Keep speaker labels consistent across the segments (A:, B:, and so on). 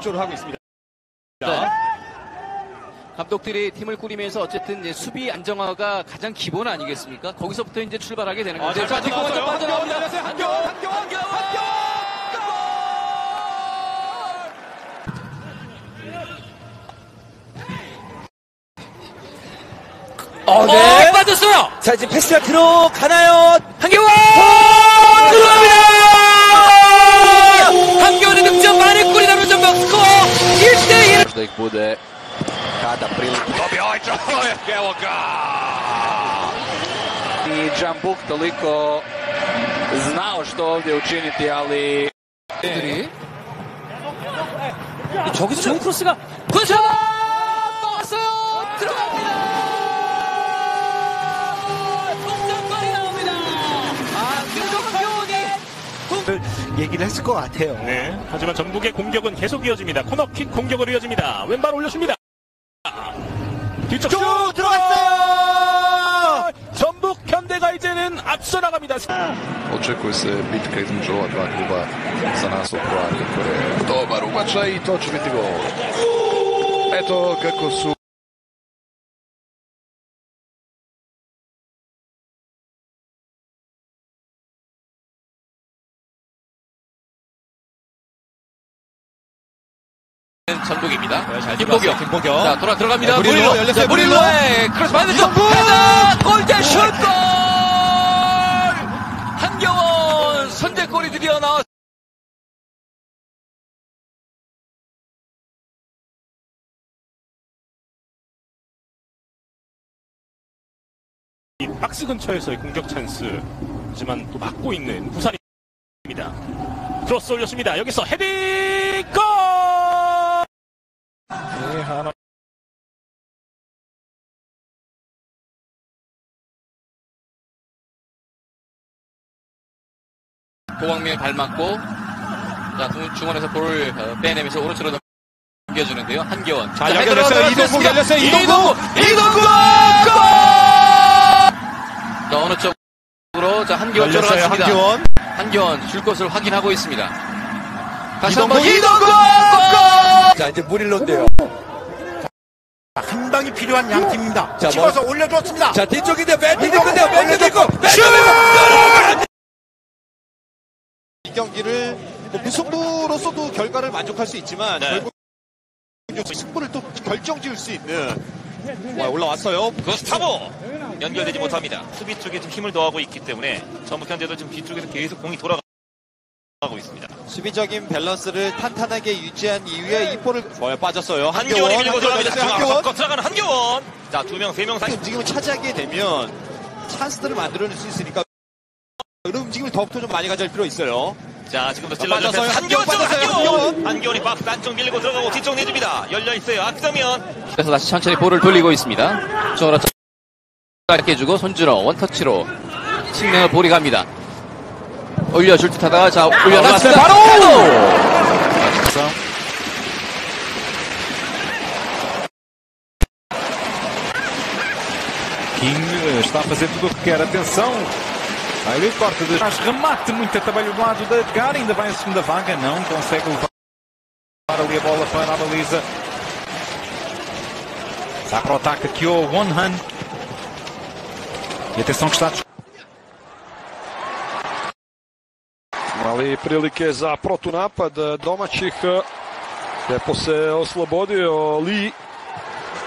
A: 일조를 하고 있습니다.
B: 네. 감독들이 팀을 꾸리면서 어쨌든 이제 수비 안정화가 가장 기본 아니겠습니까? 거기서부터 이제 출발하게 되는
A: 아,
B: 거죠.
A: 잘
B: 뒷공간 좀. 빠져나옵니다.
A: 한겨울, 한겨울, 한겨울,
C: 어,
B: 어,
C: 네.
B: 빠졌어요.
C: 자, 이제 패스가 들어가나요?
B: 한겨원 1대1.
D: Možda ih bude kada priliku dobio ovaj čovjek, evo ga! I Džambuk toliko znao što ovdje učiniti, ali
B: 들이
C: 저기서 좋은 크로스가
B: 그렇죠.
C: 얘기를 했을 것 같아요.
A: 네. 하지만 전북의 공격은 계속 이어집니다. 코너킥 공격으로 이어집니다. 왼발 올려줍니다. 뒤쪽 슛 들어갔어요. 전북 현대가 이제는 앞서 나갑니다.
D: očekuje se bitka između ova dva kluba za naslov prvaka. To je dobar ubačaj i to će biti gol. Eto kako su
B: 전북입니다.
A: 잘
B: 김보경.
A: 김보경.
B: 자, 돌아 들어갑니다.
A: 네, 무릴로
B: 무릴로의 크로스 반대쪽 헤더 골대 슛 골! 한교원 선제골이 드디어 나왔
A: 이 박스 근처에서의 공격 찬스. 하지만 또 막고 있는 부산입니다. 크로스 올렸습니다. 여기서 헤딩 골! 네, 하나.
B: 고광민이 발 맞고 자, 중- 중원에서 볼을 어, 빼내면서 오른쪽으로 넘겨주는데요. 한경원.
A: 자, 연결됐어요. 이동국. 열렸어요. 이동국!
B: 이동국! 골! 자, 어느 쪽으로 자, 한경원
A: 열렸어요.
B: 들어갔습니다.
A: 한기원.
B: 한경원 줄 것을 확인하고 있습니다. 다시
A: 이동국!
B: 한번 이동국! 골!
C: 자, 이제 무릴로인데요.
E: 한 방이 필요한 양 팀입니다.
C: 자,
E: 집어서 올려줬습니다.
C: 자, 뒤쪽인데 맨디 있건데요. 맨디 있고.
F: 이 경기를 뭐 무승부로서도 결과를 만족할 수 있지만 결국 승부를 또 결정 지을 수 있는 와, 올라왔어요.
G: 구스타보 연결되지 못합니다. 수비 쪽에 좀 힘을 더하고 있기 때문에 전북 현대도 지금 뒤쪽에서 계속 공이 돌아가 고 있습니다.
F: 수비적인 밸런스를 탄탄하게 유지한 이후에 이 볼을 어, 빠졌어요.
G: 한교원이 밀고 들어갑니다. 중앙
F: 한교원
G: 들어가는 한교원. 자, 두 명, 세 명, 다시.
F: 움직임을 차지하게 되면 찬스들을 만들어낼 수 있으니까 그런 움직임을 더욱더 좀 많이 가질 필요 있어요.
G: 자, 지금도
F: 빠졌어요.
G: 한교원 쪽
F: 빠졌어요.
G: 한교원.
F: 한교원.
G: 한교원이 박스 안쪽 밀고 들어가고 뒤쪽 내줍니다. 열려 있어요. 악성면.
B: 그래서 다시 천천히 볼을 돌리고 있습니다. 쪽으로 짧게 주고 손준호 원터치로 측면을 볼이 갑니다. 올려줄 듯 하다가 자 올려놨습니다. 바로!
H: King está a fazer tudo o que quer. Atenção! Aí ele corta de trás, remate muito atabalhoado de Edgar. Ainda vai a segunda vaga. Não consegue levar ali a bola para a baliza. Está para o ataque aqui o One Han. E atenção que está
I: Ali prilike za protunapad domaćih. Lijepo se oslobodio Li.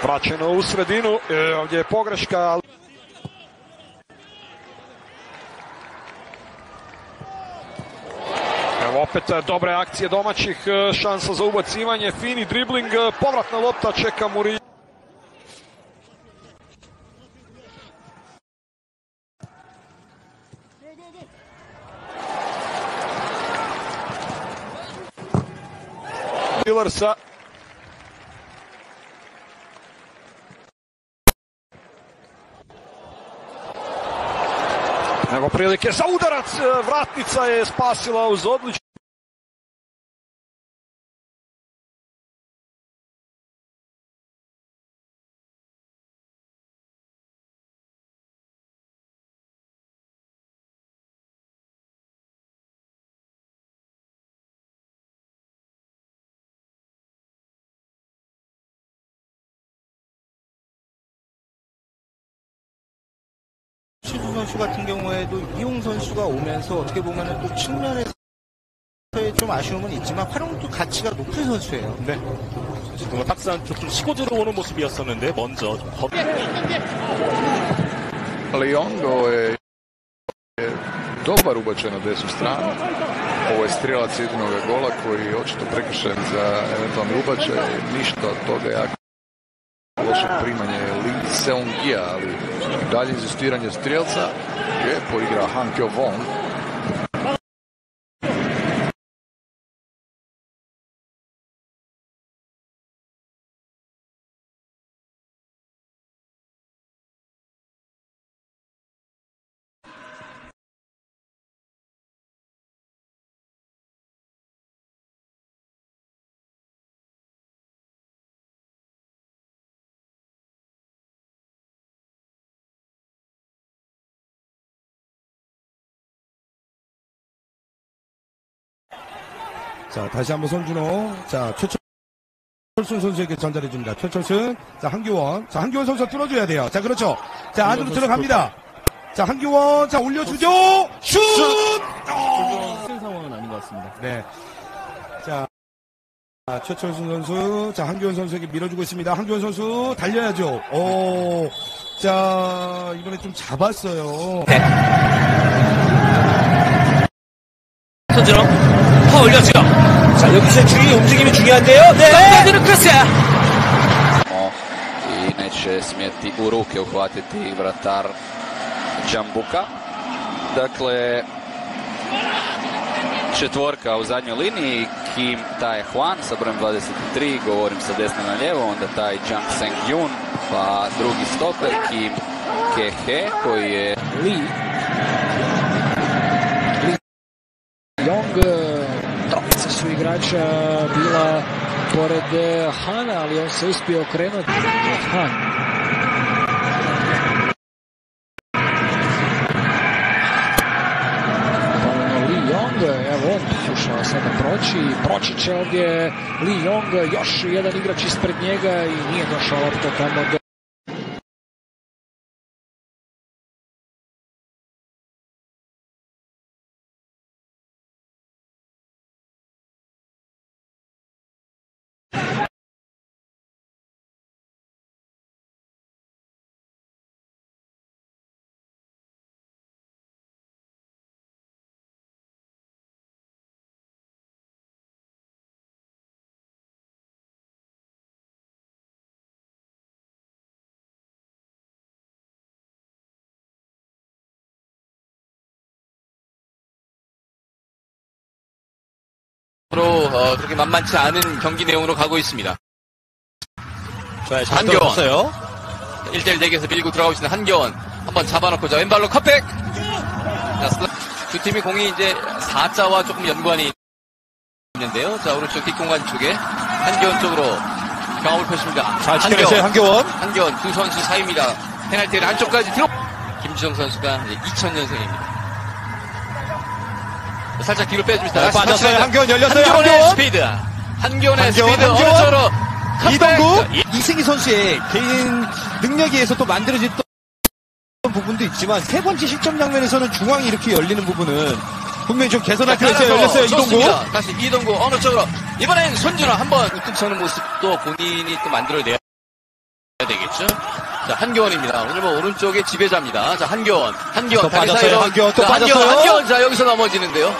I: Vraćeno u sredinu. E, ovdje je pogreška. Evo opet e, dobre akcije domaćih. e, Šansa za ubacivanje. Fini dribling. e, Povratna lopta čeka Muri. Millersa. Evo prilike za udarac, vratnica je spasila uz odličnu
E: 황교원 선수 같은 경우에도 이용 선수가 오면서 어떻게 보면은 또 측면에서의 좀 아쉬움은 있지만 활용도 가치가 높은 선수예요.
A: 네. 지금 박스 안쪽 좀 치고 들어오는 모습이었었는데 먼저 좀 겁...
D: Liongo je je dobar ubačaj na desnu stranu. Ovo je strijelac jedinoga gola koji je očito prekršen za eventualni ubačaj. Ništa od toga jako loše primanje Lee Seung-gija, ali dalje inzistiranje strijelca je poigrao Han Kyo Wong.
J: 자, 다시 한번 손준호. 자, 최철. 철순 선수에게 전달해 줍니다. 최철순. 자, 한규원. 자, 한규원 선수 뚫어줘야 돼요. 자, 그렇죠. 자, 안으로 들어갑니다. 자, 한규원. 자, 올려주죠. 슛! 어!
C: 큰 상황은 아닌 것 같습니다.
J: 네. 자, 아, 최철순 선수. 자, 한규원 선수에게 밀어주고 있습니다. 한규원 선수. 달려야죠. 오. 자, 이번에 좀 잡았어요.
C: 손준호 파 올려주고 자 여기서 주의 움직임이 중요한데요 네 는 크로스
B: i neće smjeti u ruke uhvatiti vratar Džambuka. Dakle, četvorka u zadnjoj liniji, Kim Tae Hwan sa brojem 23, govorim sa desne na lijevo, onda taj Jang Seng Yun, pa drugi stoper Kim Kehe koji je
C: Lee se uspio okrenuti. Evo on pokušao sada proći, proći će ovdje Lee Young, još jedan igrač ispred njega i nije došao lopta tamo do
B: 로 어, 그렇게 만만치 않은 경기 내용으로 가고 있습니다.
F: 자, 잘
B: 한교원.
F: 들어갔어요.
B: 1대1 대결에서 밀고 들어가고 있는 한겨원 한번 잡아놓고 자 왼발로 컷백 자, 두 팀이 공이 이제 4자와 조금 연관이 있는데요 자 오른쪽 뒷공간 쪽에 한겨원 쪽으로 경험을 펼칩니다
F: 잘 지켜냈어요, 한교원.
B: 한겨원 두 선수 사이입니다 페널티를 한쪽까지 들어 김주성 선수가 이제 2000년생입니다 살짝 뒤로 빼줍니다
F: 네,
B: 다시
F: 빠졌어요. 한교원 열렸어요,
B: 한교원의
F: 한교원.
B: 스피드 한교원의
F: 한교원,
B: 스피드 어느
F: 한교원.
B: 쪽으로 cutback.
F: 이동국
B: 예.
F: 이승희 선수의 개인 능력에 의해서 또 만들어졌던 부분도 있지만 세 번째 실점 장면에서는 중앙이 이렇게 열리는 부분은 분명히 좀 개선할 필요가 있어요. 열렸어요.
B: 좋습니다. 다시 이동국 어느 쪽으로 이번엔 손준호 한번 우뚝 서는 모습도 본인이 또 만들어내야 되겠죠. 자 한교원입니다. 오늘 뭐 오른쪽의 지배자입니다. 자 한교원, 한교원
F: 또
B: 다리
F: 빠졌어요. 한교원 또
B: 자, 한교원,
F: 빠졌어요.
B: 한교원 자 여기서 넘어지는데요.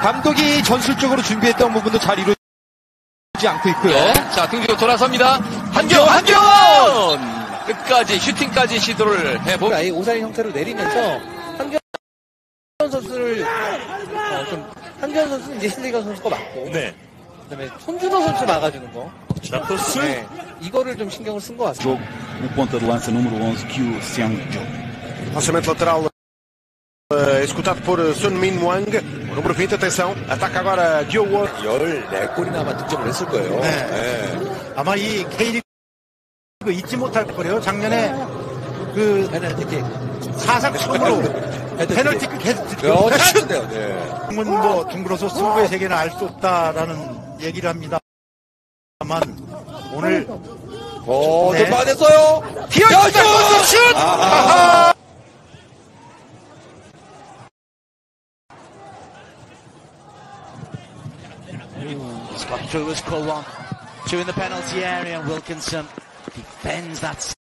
F: 감독이 전술적으로 준비했던 부분도 잘 이루어지지 않고 있고요.
B: 네. 자 등지로 돌아섭니다. 한교원, 한교원 끝까지 슈팅까지 시도를 해봅니다.
C: 아예 오사리 형태로 내리면서 한경 선수를 어, 좀 한경 선수는 이제 실리가 선수가 맞고
A: 네.
C: 그다음에 손준호 선수 막아주는 거
A: 자, 크로스.
C: 네, 이거를 좀 신경을 쓴 것 같습니다.
H: O ponta de lança número 11, Kyu Seung-jo.
E: Lançamento lateral eh, executado por Sun Min Wang. O número 20, atenção. Ataca agora Gyo Won.
F: 14골이나 득점을 했을 거예요.
E: 네. 아마 이 K리그 잊지 못할 거예요. 작년에 그
F: 페널티킥.
E: 사상 처음으로 페널티킥 계속
F: 어, 잘했는데요. 네.
E: 은뭐 둥그러서 승부의 세계는 알 수 없다라는 얘기를 합니다 다만 오늘
F: 어,
E: 네.
F: 좀
E: 슛!
K: It's. Two in the penalty area. Wilkinson defends that.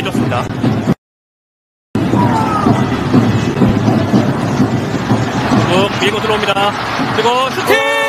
A: 빼줬습니다. 쭉 밀고 들어옵니다. 그리고 슈팅!